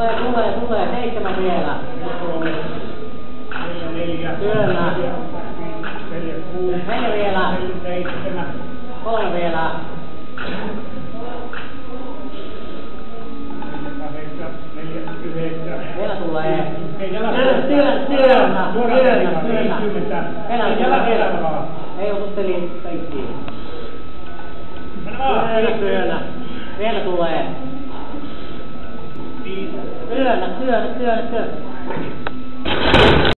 tulee, tulee, tulee. Seitsemän vielä. Kyllä. Neljä vielä. Kolme vielä. Vielä tulee. Työnnä, työnnä, työnnä, työnnä, työnnä. Pelä, pelä, pelä. Ei otutteli penkkiin. Työnnä, työnnä. Vielä tulee. Työnnä, työnnä, työnnä, työnnä.